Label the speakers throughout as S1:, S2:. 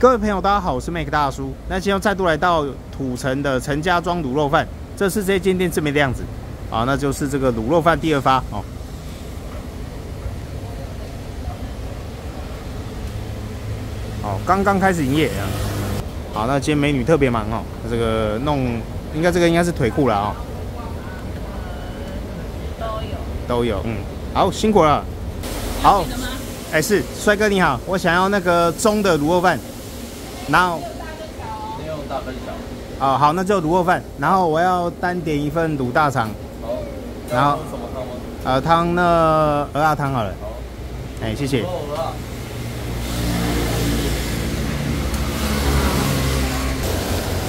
S1: 各位朋友，大家好，我是 Make 大叔。那今天再度来到土城的陈家庄卤肉饭，这是这间店这边的样子啊，那就是这个卤肉饭第二发哦。哦，刚刚开始营业啊。好，那今天美女特别忙哦，这个弄应该这个应该是腿裤了啊。
S2: 都有，
S1: 都有，嗯，好，辛苦了。好，哎是，帅哥你好，我想要那个中的卤肉饭，然后
S3: 先用大分小。
S1: 哦好，那就卤肉饭，然后我要单点一份卤大肠，
S3: 好。
S1: 然后
S3: 什么汤吗？
S1: 呃汤那鹅鸭汤好了，
S3: 好。
S1: 哎谢谢。
S3: 够了。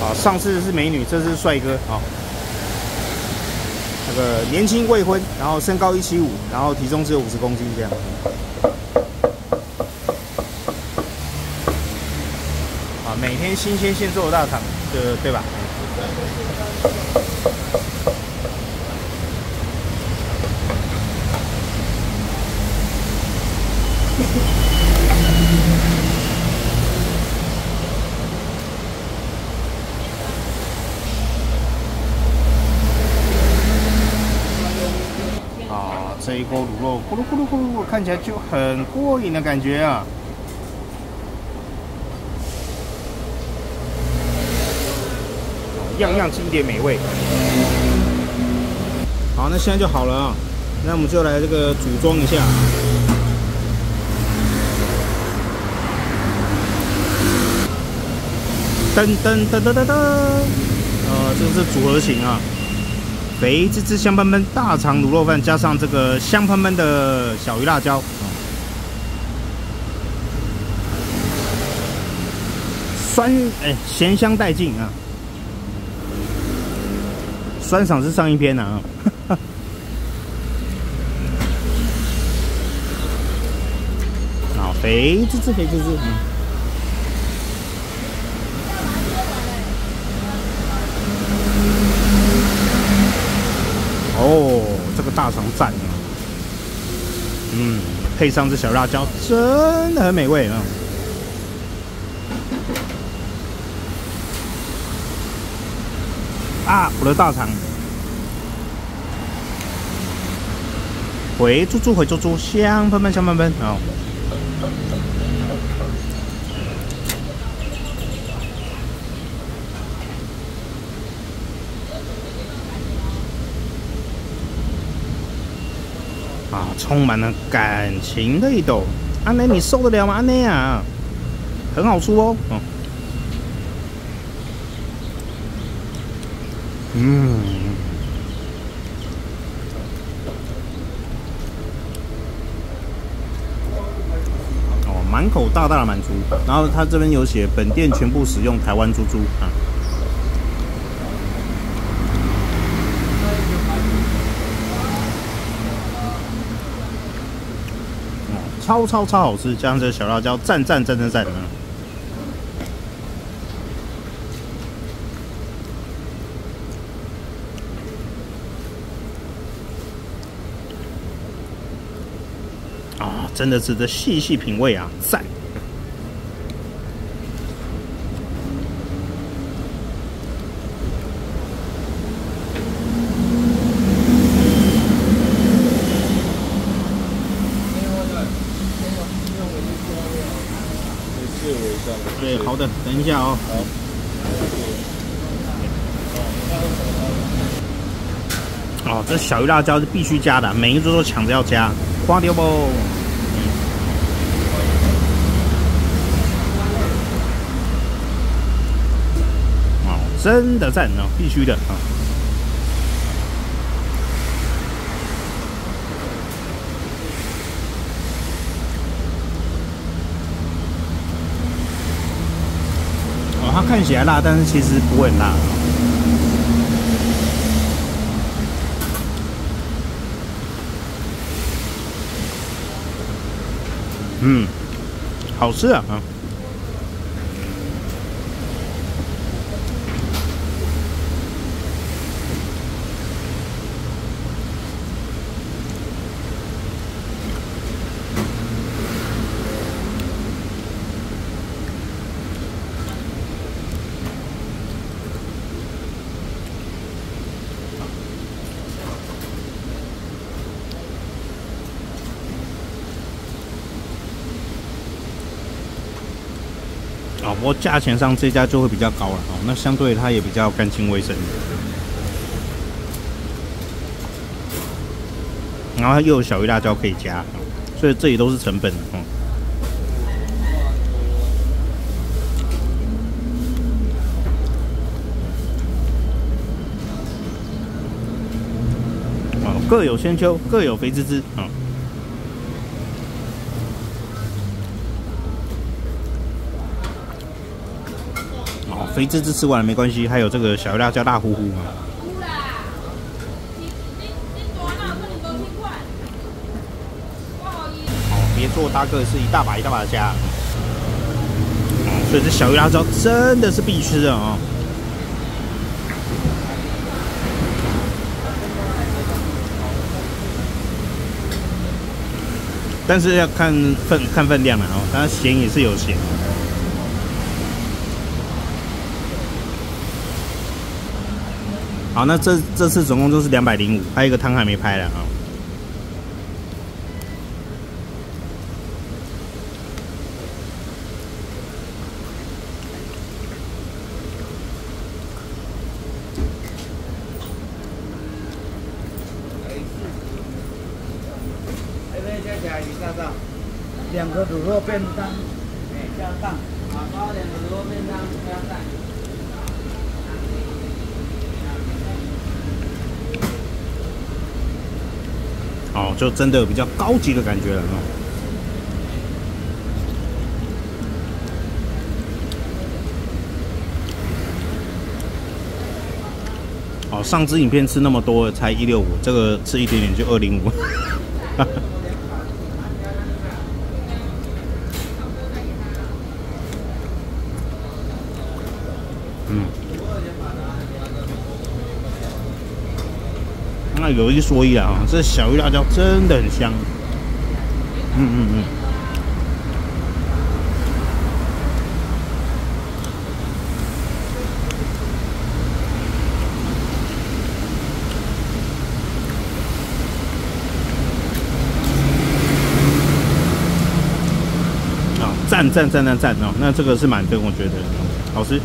S1: 好，上次是美女，这次是帅哥，好。那个年轻未婚，然后身高一七五，然后体重只有五十公斤这样。每天新鲜现做的大肠，对对吧？啊，这一锅卤肉咕噜咕噜咕噜，看起来就很过瘾的感觉啊！样样经典美味。好，那现在就好了啊。那我们就来这个组装一下。噔噔噔噔噔噔，呃，这是组合型啊。肥滋滋、香喷喷大肠卤肉饭，加上这个香喷喷的小鱼辣椒，酸哎咸香带劲啊！酸爽是上一篇啊。好，肥滋滋，肥滋滋。哦，这个大肠赞！嗯，配上这小辣椒，真的很美味啊！啊，我的大肠，回猪猪，回猪猪，香喷喷，香喷喷啊！啊，充满了感情的一斗，阿内你受得了吗？阿内啊，很好吃哦，哦，嗯，哦，满口大大的满足，然后他这边有写本店全部使用台湾猪猪啊。超超超好吃，加上这小辣椒，赞赞赞赞赞啊！啊，真的值得细细品味啊，赞！对，好的，等一下哦。哦，这小鱼辣椒是必须加的，每一桌都抢着要加，花掉不？哦，真的赞哦，必须的啊。哦，它看起来辣，但是其实不会很辣。嗯，好吃啊！啊，不过价钱上这家就会比较高了哦，那相对它也比较干净卫生。然后它又有小鱼辣椒可以加，所以这里都是成本哦。各有千秋，各有肥滋滋啊。哦，肥滋滋吃完了没关系，还有这个小鱼辣椒辣乎乎啊。别做大个是一大把一大把的加，所以这小鱼辣椒真的是必吃的啊！但是要看分看分量了哦，当然咸也是有咸。好，那这这次总共就是两百零五，还有一个汤还没拍了啊。
S2: 两个卤肉便当，
S3: 加蛋，啊，包两个卤肉便当加蛋。
S1: 哦，就真的比较高级的感觉了哦。哦，上支影片吃那么多才一六五，这个吃一点点就二零五。有一说一啊，这小鱼辣椒真的很香。嗯嗯嗯。啊，赞赞赞赞赞哦！那这个是满分，我觉得好吃。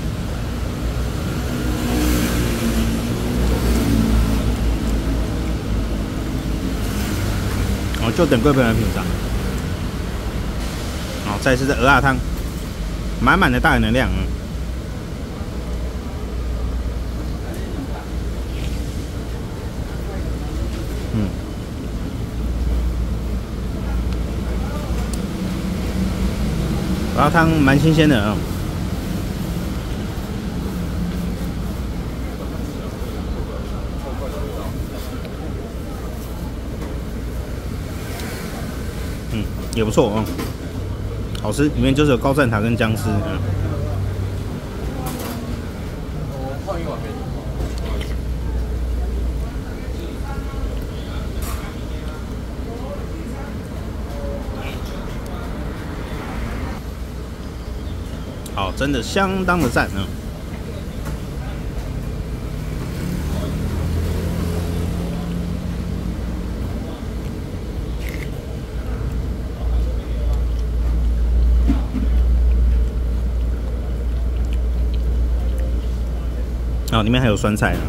S1: 哦，就等贵宾来品尝。好，再次的鹅鸭汤，满满的大能量。嗯。鹅鸭汤蛮新鲜的啊。也不错哦，好吃，里面就是有高赞塔跟姜丝。嗯。好，真的相当的赞嗯！哦，里面还有酸菜啊！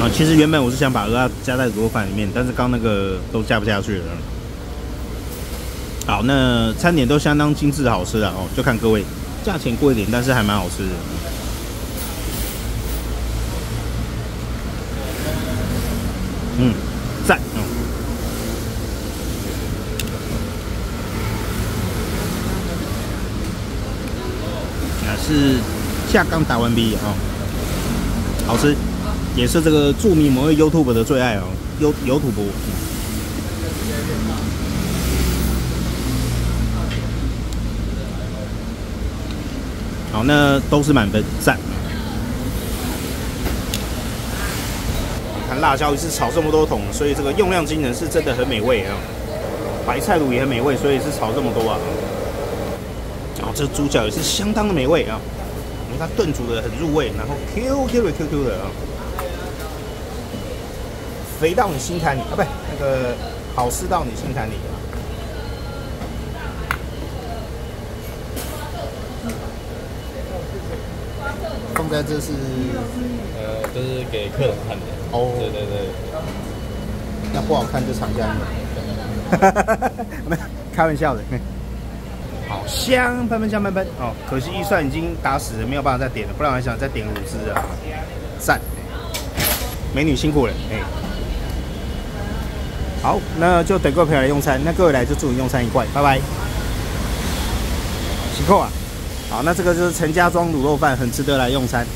S1: 啊，其实原本我是想把鹅加在卤肉饭里面，但是刚那个都加不下去了。好，那餐点都相当精致好吃的哦，就看各位，价钱贵一点，但是还蛮好吃的。嗯。是下刚打完 B 哦，好吃，也是这个著名某位 YouTube 的最爱哦，优油土博。好，那都是满分，赞。看辣椒一次炒这么多桶，所以这个用量惊人，是真的很美味啊。白菜卤也很美味，所以是炒这么多啊。这猪脚也是相当的美味啊！因为它炖煮的很入味，然后 Q Q 的 Q Q 的啊。肥到你心坎里啊，不，那个好吃到你心坎里啊。放在这是
S4: 呃，就是给客人看的。
S1: 哦
S4: 对对对，
S1: 那不好看就厂家的，没有开玩笑的。好香喷喷香喷喷哦，可惜预算已经打死了，没有办法再点了，不然我还想再点五只啊，赞！美女辛苦了，哎、好，那就等各位朋友来用餐，那各位来就祝你用餐愉快，拜拜。辛苦啊！好，那这个就是陈家庄卤肉饭，很值得来用餐。